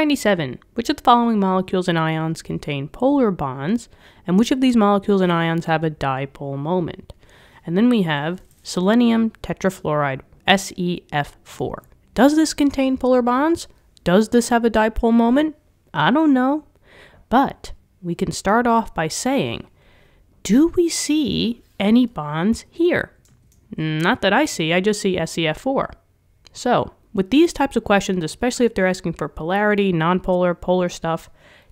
297. Which of the following molecules and ions contain polar bonds, and which of these molecules and ions have a dipole moment? And then we have selenium tetrafluoride, SEF4. Does this contain polar bonds? Does this have a dipole moment? I don't know. But we can start off by saying, do we see any bonds here? Not that I see, I just see SEF4. So, with these types of questions, especially if they're asking for polarity, nonpolar, polar stuff,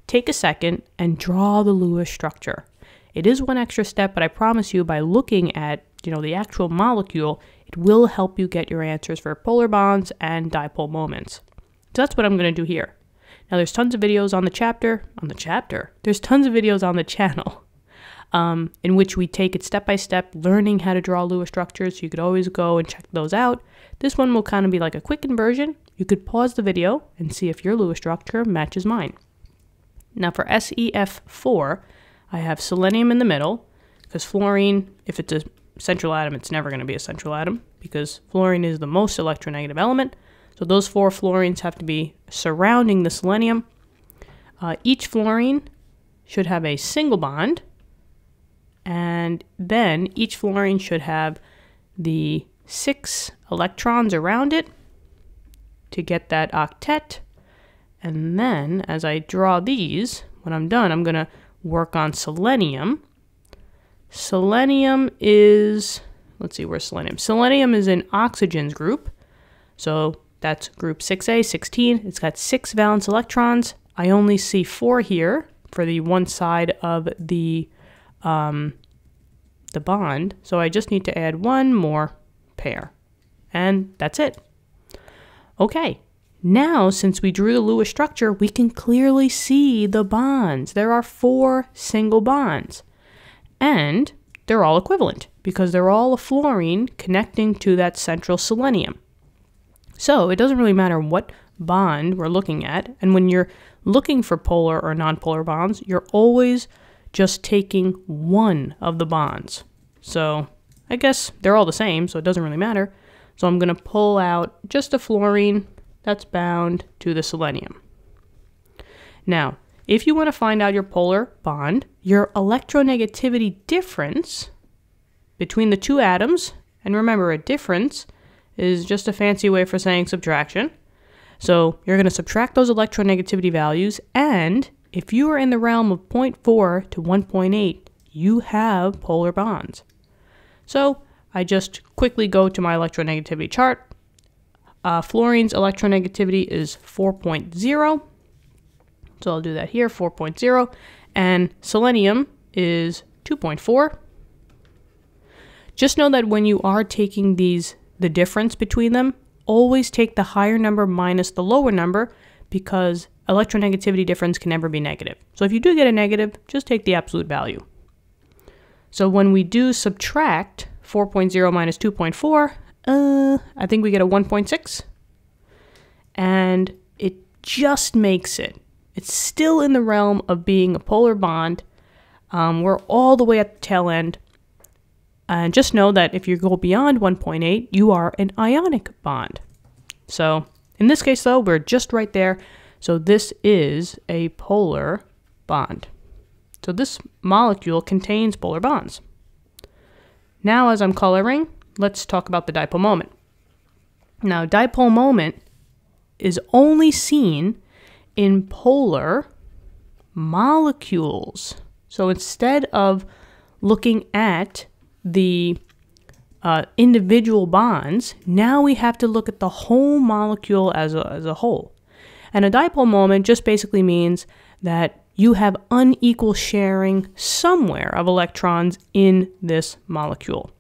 take a second and draw the Lewis structure. It is one extra step, but I promise you by looking at, you know, the actual molecule, it will help you get your answers for polar bonds and dipole moments. So that's what I'm going to do here. Now there's tons of videos on the chapter, on the chapter. There's tons of videos on the channel um, in which we take it step by step, learning how to draw Lewis structures. You could always go and check those out. This one will kind of be like a quick inversion. You could pause the video and see if your Lewis structure matches mine. Now for SEF4, I have selenium in the middle, because fluorine, if it's a central atom, it's never going to be a central atom, because fluorine is the most electronegative element. So those four fluorines have to be surrounding the selenium. Uh, each fluorine should have a single bond, and then each fluorine should have the six electrons around it to get that octet. And then as I draw these, when I'm done, I'm going to work on selenium. Selenium is, let's see, where's selenium? Selenium is in oxygens group. So that's group 6A, 16. It's got six valence electrons. I only see four here for the one side of the um, the bond. So I just need to add one more pair. And that's it. Okay, now since we drew the Lewis structure, we can clearly see the bonds. There are four single bonds. And they're all equivalent because they're all a fluorine connecting to that central selenium. So it doesn't really matter what bond we're looking at. And when you're looking for polar or nonpolar bonds, you're always just taking one of the bonds. So I guess they're all the same, so it doesn't really matter. So I'm going to pull out just a fluorine that's bound to the selenium. Now, if you want to find out your polar bond, your electronegativity difference between the two atoms, and remember a difference is just a fancy way for saying subtraction. So you're going to subtract those electronegativity values, and if you are in the realm of 0.4 to 1.8, you have polar bonds. So I just quickly go to my electronegativity chart. Uh, fluorine's electronegativity is 4.0. So I'll do that here, 4.0. And selenium is 2.4. Just know that when you are taking these, the difference between them, always take the higher number minus the lower number because electronegativity difference can never be negative. So if you do get a negative, just take the absolute value. So when we do subtract 4.0 minus 2.4, uh, I think we get a 1.6. And it just makes it. It's still in the realm of being a polar bond. Um, we're all the way at the tail end. And just know that if you go beyond 1.8, you are an ionic bond. So in this case, though, we're just right there. So this is a polar bond. So this molecule contains polar bonds. Now as I'm coloring, let's talk about the dipole moment. Now dipole moment is only seen in polar molecules. So instead of looking at the uh, individual bonds, now we have to look at the whole molecule as a, as a whole. And a dipole moment just basically means that you have unequal sharing somewhere of electrons in this molecule.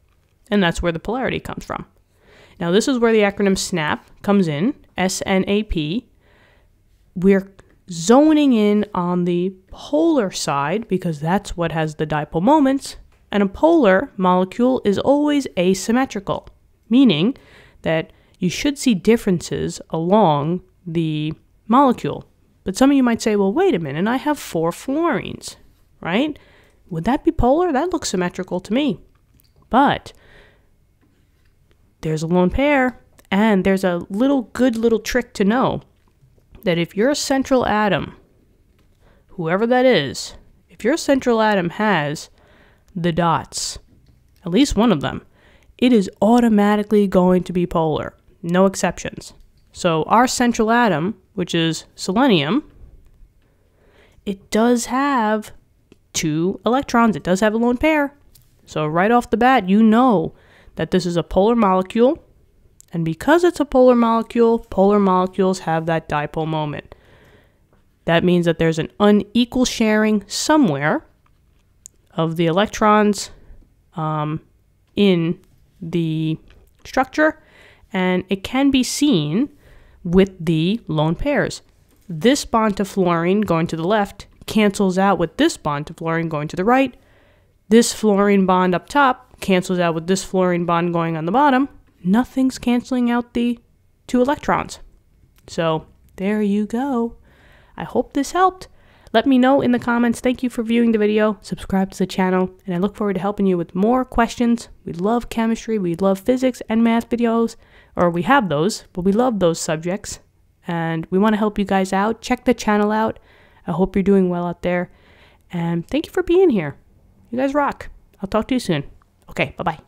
And that's where the polarity comes from. Now, this is where the acronym SNAP comes in SNAP. We're zoning in on the polar side because that's what has the dipole moments. And a polar molecule is always asymmetrical, meaning that you should see differences along the molecule. But some of you might say, well, wait a minute, I have four fluorines, right? Would that be polar? That looks symmetrical to me. But there's a lone pair, and there's a little good little trick to know. that if your central atom, whoever that is, if your central atom has the dots, at least one of them, it is automatically going to be polar, no exceptions. So our central atom, which is selenium, it does have two electrons. It does have a lone pair. So right off the bat, you know that this is a polar molecule. And because it's a polar molecule, polar molecules have that dipole moment. That means that there's an unequal sharing somewhere of the electrons um, in the structure, and it can be seen with the lone pairs. This bond to fluorine going to the left cancels out with this bond to fluorine going to the right. This fluorine bond up top cancels out with this fluorine bond going on the bottom. Nothing's canceling out the two electrons. So there you go. I hope this helped. Let me know in the comments. Thank you for viewing the video. Subscribe to the channel, and I look forward to helping you with more questions. We love chemistry, we love physics and math videos, or we have those, but we love those subjects, and we want to help you guys out. Check the channel out. I hope you're doing well out there, and thank you for being here. You guys rock. I'll talk to you soon. Okay, bye bye.